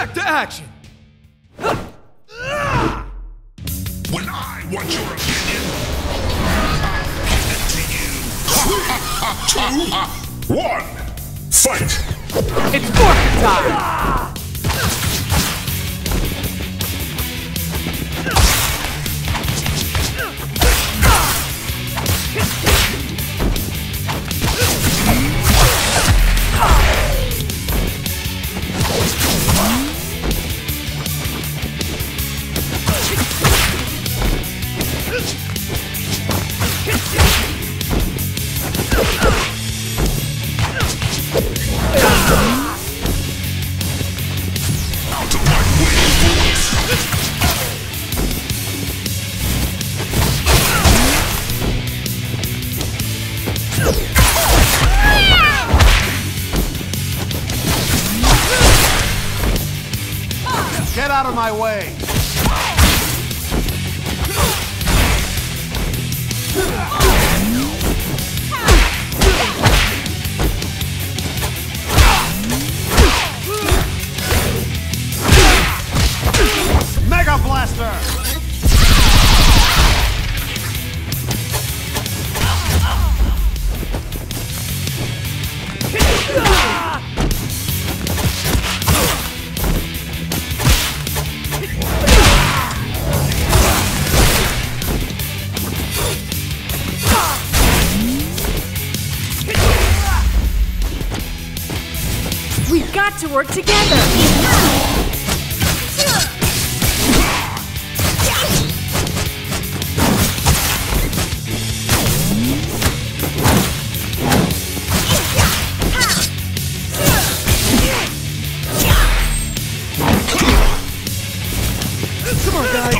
action! When I want your opinion, I'll give it to you. Two, one, fight! It's forfeit time! Get out of my way! We've got to work together! Come on, guys!